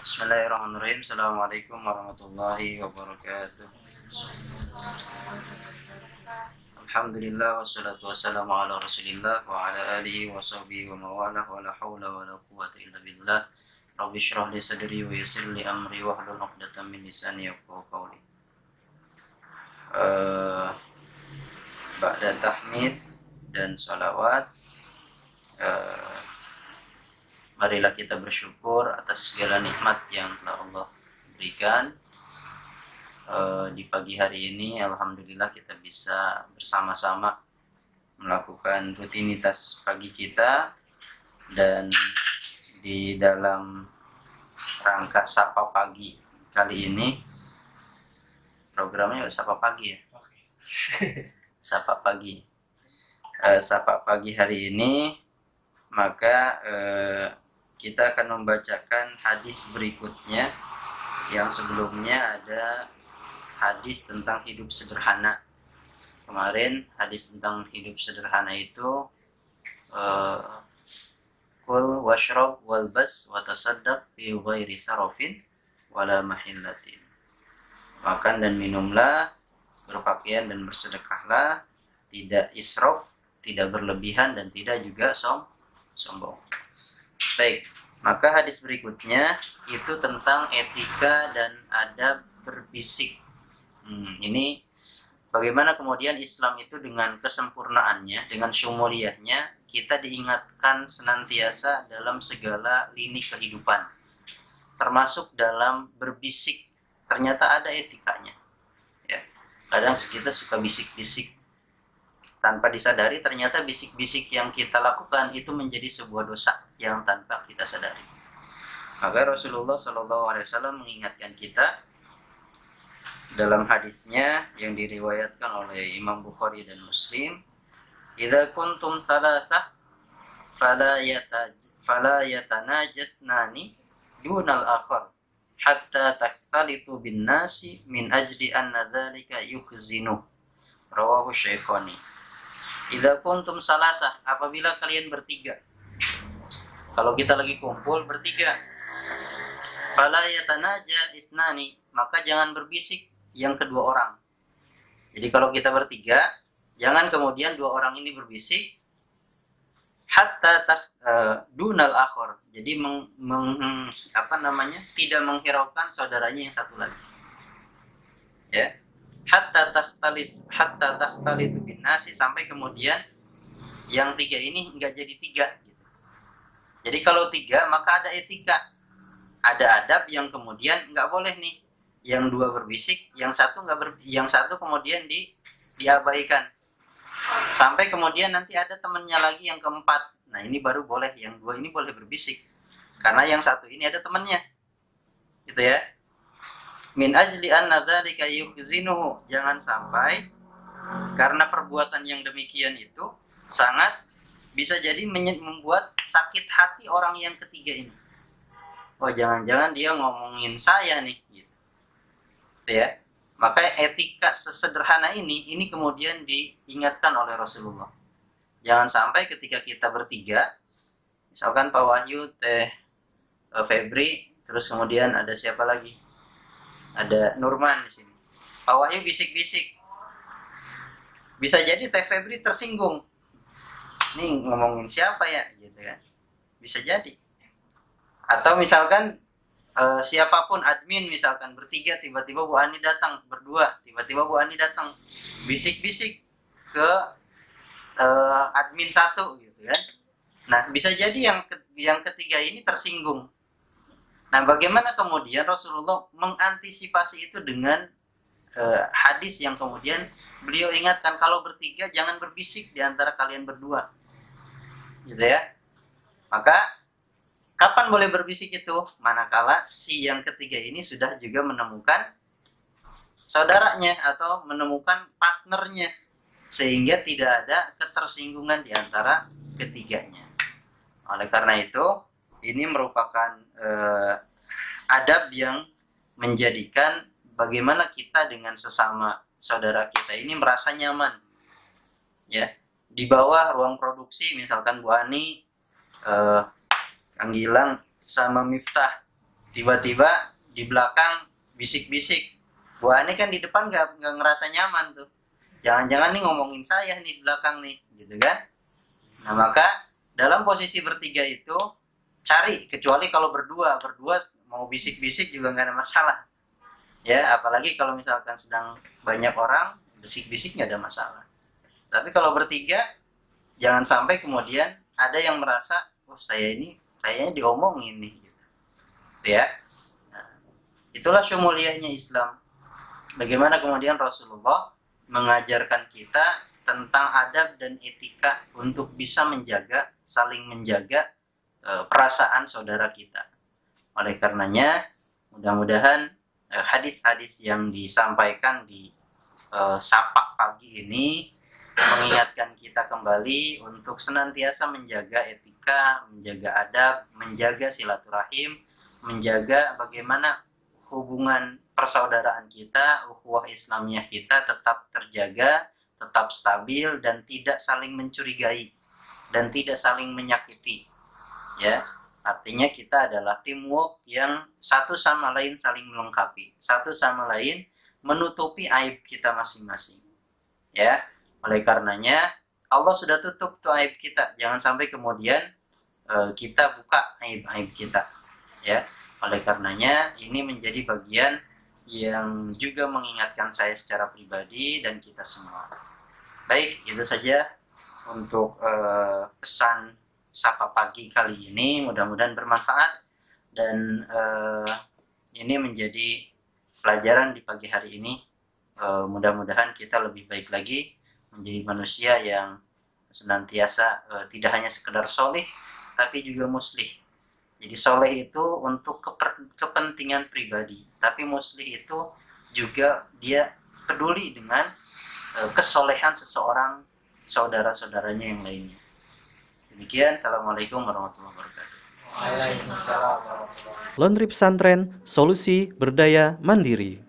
Bismillahirrahmanirrahim. Assalamualaikum warahmatullahi wabarakatuh. Alhamdulillah wassalatu wassalamu ala Rasulillah wa ala alihi wa sahbihi wa mawalah wa la haula wa la quwwata illa billah. Rabbi shrah li sadri wa yassir li amri wa hlul 'uqdatam min lisani yafqahu qawli. Uh, Ba'da tahmid dan salawat uh, marilah kita bersyukur atas segala nikmat yang telah Allah berikan. Uh, di pagi hari ini alhamdulillah kita bisa bersama-sama melakukan rutinitas pagi kita dan di dalam rangka sapa pagi kali ini programnya sapa pagi ya? Sapa pagi. Uh, sapa pagi hari ini maka uh, kita akan membacakan hadis berikutnya. Yang sebelumnya ada hadis tentang hidup sederhana. Kemarin hadis tentang hidup sederhana itu uh, kul washrab walbas watasaddaq fi ghairi wala mahillatin. Makan dan minumlah berpakaian dan bersedekahlah tidak israf tidak berlebihan dan tidak juga som sombong Baik, maka hadis berikutnya itu tentang etika dan adab berbisik. Hmm, ini bagaimana kemudian Islam itu dengan kesempurnaannya, dengan syumuliyahnya, kita diingatkan senantiasa dalam segala lini kehidupan. Termasuk dalam berbisik, ternyata ada etikanya. Ya, kadang kita suka bisik-bisik tanpa disadari ternyata bisik-bisik yang kita lakukan itu menjadi sebuah dosa yang tanpa kita sadari. Maka Rasulullah Shallallahu Alaihi Wasallam mengingatkan kita dalam hadisnya yang diriwayatkan oleh Imam Bukhari dan Muslim, "Idza kuntum salasah fala yataj fala yatanajasnani dunal akhar hatta takhtalitu bin nasi min ajli anna dzalika yukhzinu." Rawahu Syaikhani. Idza kuntum salasah, apabila kalian bertiga. Kalau kita lagi kumpul bertiga. Fala yatanaja isnani, maka jangan berbisik yang kedua orang. Jadi kalau kita bertiga, jangan kemudian dua orang ini berbisik hatta tak uh, dunal akhor. Jadi meng, meng, apa namanya? tidak menghiraukan saudaranya yang satu lagi. Ya hatta takhtalis hatta takhtalit bin nasi sampai kemudian yang tiga ini enggak jadi tiga gitu. Jadi kalau tiga maka ada etika, ada adab yang kemudian enggak boleh nih. Yang dua berbisik, yang satu enggak ber, yang satu kemudian di diabaikan. Sampai kemudian nanti ada temannya lagi yang keempat. Nah ini baru boleh yang dua ini boleh berbisik. Karena yang satu ini ada temannya, gitu ya min ajli anna dzalika yukhzinuhu. Jangan sampai karena perbuatan yang demikian itu sangat bisa jadi membuat sakit hati orang yang ketiga ini. Oh jangan-jangan dia ngomongin saya nih gitu. Ya maka etika sesederhana ini ini kemudian diingatkan oleh Rasulullah. Jangan sampai ketika kita bertiga misalkan Pak Wahyu teh eh, Febri terus kemudian ada siapa lagi ada Nurman di sini. Wahyu bisik-bisik. Bisa jadi Teh Febri tersinggung. Ini ngomongin siapa ya gitu kan. Bisa jadi. Atau misalkan uh, siapa pun admin misalkan bertiga tiba-tiba Bu Ani datang berdua, tiba-tiba Bu Ani datang bisik-bisik ke uh, admin satu gitu kan. Nah, bisa jadi yang yang ketiga ini tersinggung Nah, bagaimana kemudian Rasulullah mengantisipasi itu dengan uh, hadis yang kemudian beliau ingatkan kalau bertiga jangan berbisik di antara kalian berdua. Gitu ya. Maka kapan boleh berbisik itu? Manakala si yang ketiga ini sudah juga menemukan saudaranya atau menemukan partnernya sehingga tidak ada ketersinggungan di antara ketiganya. Oleh karena itu, ini merupakan uh, adab yang menjadikan bagaimana kita dengan sesama saudara kita ini merasa nyaman. Ya di bawah ruang produksi misalkan Bu Ani uh, Kang Gilang sama Miftah tiba-tiba di belakang bisik-bisik. Bu Ani kan di depan nggak nggak ngerasa nyaman tuh. Jangan-jangan nih ngomongin saya nih di belakang nih gitu kan? Nah maka dalam posisi bertiga itu cari kecuali kalau berdua. Berdua mau bisik-bisik juga nggak ada masalah. Ya apalagi kalau misalkan sedang banyak orang bisik-bisik nggak ada masalah. Tapi kalau bertiga jangan sampai kemudian ada yang merasa oh saya ini kayaknya diomongin nih gitu. Ya. Nah, itulah syumuliahnya Islam. Bagaimana kemudian Rasulullah mengajarkan kita tentang adab dan etika untuk bisa menjaga saling menjaga e, perasaan saudara kita oleh karenanya mudah-mudahan eh, hadis-hadis yang disampaikan di e, sapak pagi ini mengingatkan kita kembali untuk senantiasa menjaga etika, menjaga adab, menjaga silaturahim, menjaga bagaimana hubungan persaudaraan kita, ukhuwah Islamiyah kita tetap terjaga, tetap stabil dan tidak saling mencurigai dan tidak saling menyakiti. Ya, artinya kita adalah teamwork yang satu sama lain saling melengkapi, satu sama lain menutupi aib kita masing-masing. Ya, oleh karenanya Allah sudah tutup tuh aib kita. Jangan sampai kemudian uh, kita buka aib-aib kita. Ya. Oleh karenanya ini menjadi bagian yang juga mengingatkan saya secara pribadi dan kita semua. Baik, itu saja untuk uh, pesan sapa pagi kali ini. Mudah-mudahan bermanfaat dan uh, ini menjadi pelajaran di pagi hari ini. Uh, mudah-mudahan kita lebih baik lagi menjadi manusia yang senantiasa uh, tidak hanya sekedar soleh tapi juga muslih jadi soleh itu untuk kepentingan pribadi tapi muslih itu juga dia peduli dengan uh, kesolehan seseorang saudara-saudaranya yang lainnya demikian assalamualaikum warahmatullahi wabarakatuh Laundry Pesantren, solusi berdaya mandiri.